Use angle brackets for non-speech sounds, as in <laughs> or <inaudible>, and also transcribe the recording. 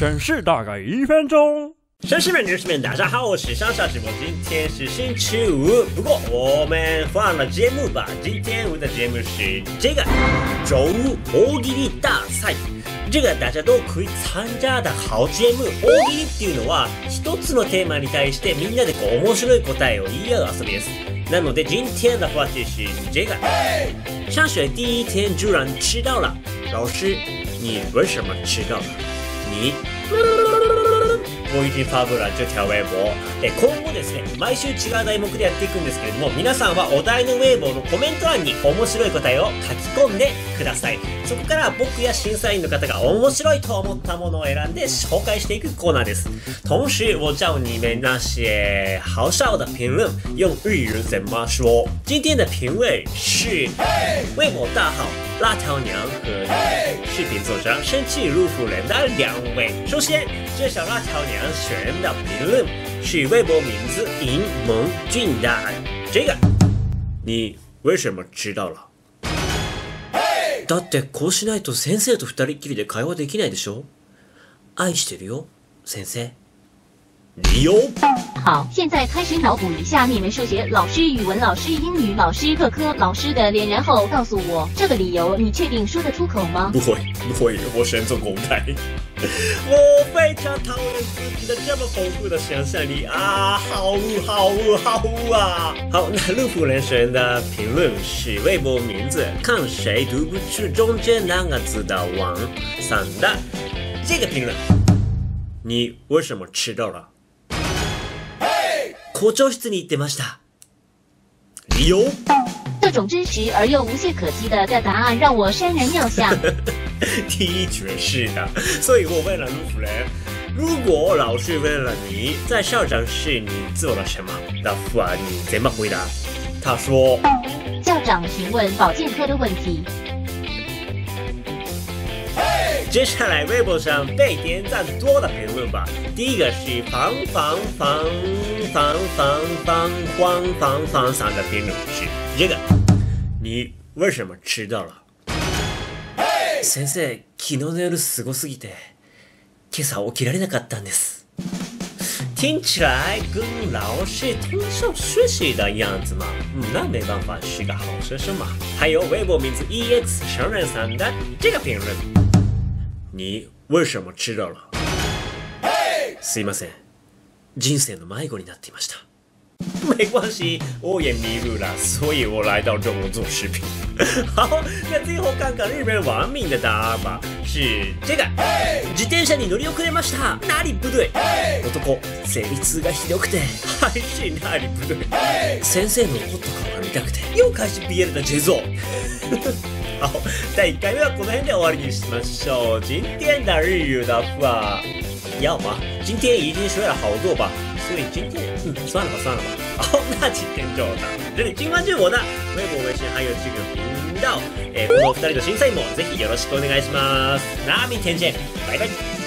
审视大概一分钟。绅士们、女士们，大家好，我是上下直播，今天是星期五，不过我们换了节目吧。今天我的节目是这个周五大喜利大赛。这个大家都可以参加的好节目。大喜利っていうのは一つのテーマに対してみんなでこう面白い答えを言い合う遊びです。那么的今天的话就是这个。上学第一天居然迟到了，老师，你为什么迟到了？你。ボイジファブラジョティアウェーボー。え今後ですね毎週違う題目でやっていくんですけれども皆さんはお題のウェーボーのコメント欄に面白い答えを書き込んでください。そこから僕や審査員の方が面白いと思ったものを選んで紹介していくコーナーです。同时我叫你们那些好笑的评论用日语怎么说今天的评委是微博大号辣条娘和视频作者生气入妇人的两位。首先这小辣条娘选的评论是微博名字尹萌俊的这个，你为什么知道了？だってこうしないと先生と二人っきりで会話できないでしょ愛してるよ、先生。理由。好，现在开始脑补一下你们数学老师、语文老师、英语老师、各科老师的脸，然后告诉我这个理由，你确定说得出口吗？不会，不会，我选择公开。 <laughs> 我非常讨厌自己的这么丰富的想象力啊！好污，好污，好污啊！好，那路虎人生的评论是微博名字，看谁读不出中间两个字的王三的这个评论，你为什么迟到了？校長室に行ってました。理由？这种真实而又无懈可击的的答案让我潸然尿下。 <laughs> 的确是的，所以我问了陆夫人，如果老师问了你在校长室你做了什么，那话你怎么回答？他说，校长询问保健科的问题。接下来微博上被点赞多的评论吧。第一个是防防防防防防防防防三的评论是这个，你为什么迟到了？先生、昨日の夜すごすぎて、今朝起きられなかったんです。听起来跟老师通宵学习的样子嘛，嗯，那没办法，是个好学生嘛。还有微博名字 ex 成人三的这个评论，你为什么迟到了？すいません。人生の迷子になっていました。没关系，我也迷路了，所以我来到中国做视频。<laughs> 好，那最后看看日本网民的答案吧，是这个。自転車に乗り遅れました。哪里不对？男、生理痛がひどくて。还是哪里不对？先生の怒った顔が見たくて。又开始毕业了的节奏。好，<laughs> 第1回目はこの辺で終わりにしましょう。今天的日语的话，要吗？今天一定是为了好做吧。所以今天，嗯，算了吧，算了吧。好，那今天就到这里。今晚就我的微博、微信还有这个频道，えー、この二人の審査員もぜひよろしくお願いします。那明天见，拜拜。